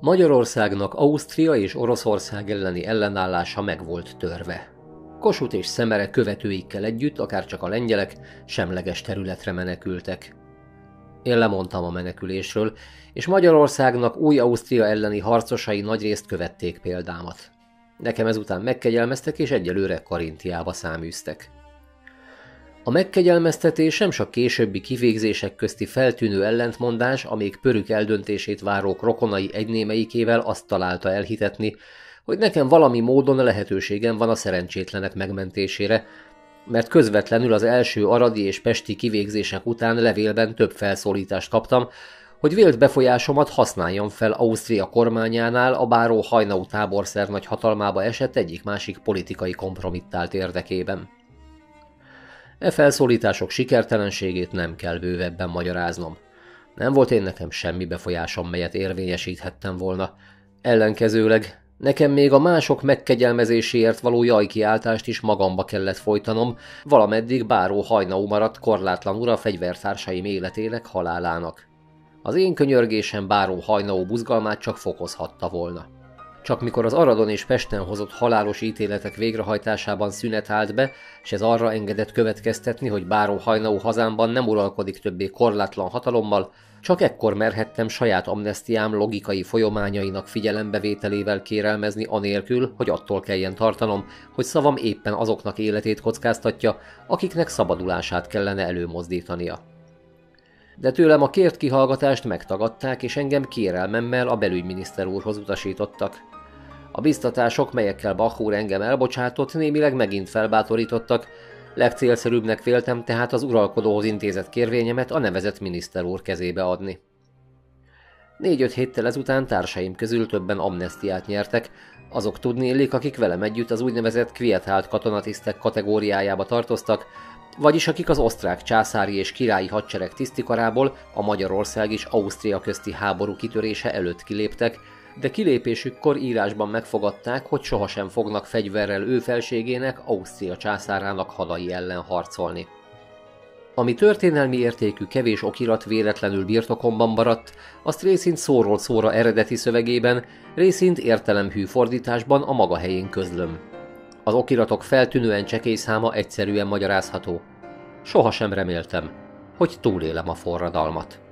Magyarországnak Ausztria és Oroszország elleni ellenállása meg volt törve. Kossuth és Szemere követőikkel együtt, akár csak a lengyelek, semleges területre menekültek. Én lemondtam a menekülésről, és Magyarországnak új Ausztria elleni harcosai nagyrészt követték példámat. Nekem ezután megkegyelmeztek, és egyelőre Karintiába száműztek. A megkegyelmeztetés sem csak későbbi kivégzések közti feltűnő ellentmondás, amíg pörük eldöntését várók rokonai egynémeikével azt találta elhitetni, hogy nekem valami módon lehetőségem van a szerencsétlenek megmentésére, mert közvetlenül az első aradi és pesti kivégzések után levélben több felszólítást kaptam, hogy vélt befolyásomat használjam fel Ausztria kormányánál a báró hajnau táborszer nagy hatalmába esett egyik-másik politikai kompromittált érdekében. E felszólítások sikertelenségét nem kell bővebben magyaráznom. Nem volt én nekem semmi befolyásom, melyet érvényesíthettem volna. Ellenkezőleg nekem még a mások megkegyelmezéséért való jajkiáltást is magamba kellett folytanom, valameddig báró hajnau maradt korlátlanul a fegyvertársaim életének, halálának. Az én könyörgésem báró hajnau buzgalmát csak fokozhatta volna. Csak mikor az Aradon és Pesten hozott halálos ítéletek végrehajtásában szünet állt be, és ez arra engedett következtetni, hogy báró hajnau hazámban nem uralkodik többé korlátlan hatalommal, csak ekkor merhettem saját amnestiám logikai folyományainak figyelembevételével kérelmezni anélkül, hogy attól kelljen tartanom, hogy szavam éppen azoknak életét kockáztatja, akiknek szabadulását kellene előmozdítania. De tőlem a kért kihallgatást megtagadták, és engem kérelmemmel a belügyminiszter úrhoz utasítottak. A biztatások, melyekkel Bach úr engem elbocsátott, némileg megint felbátorítottak, legcélszerűbbnek véltem tehát az uralkodóhoz intézett kérvényemet a nevezett miniszter úr kezébe adni. Négy-öt héttel ezután társaim közül többen amnestiát nyertek, azok tudnélik, akik velem együtt az úgynevezett kvietált katonatisztek kategóriájába tartoztak, vagyis akik az osztrák császári és királyi hadsereg tisztikarából a Magyarország és Ausztria közti háború kitörése előtt kiléptek, de kilépésükkor írásban megfogadták, hogy sohasem fognak fegyverrel ő felségének, Ausztria császárának hadai ellen harcolni. Ami történelmi értékű kevés okirat véletlenül birtokomban maradt, azt részint szóról szóra eredeti szövegében, részint értelemhű fordításban a maga helyén közlöm. Az okiratok feltűnően csekély száma egyszerűen magyarázható. Sohasem reméltem, hogy túlélem a forradalmat.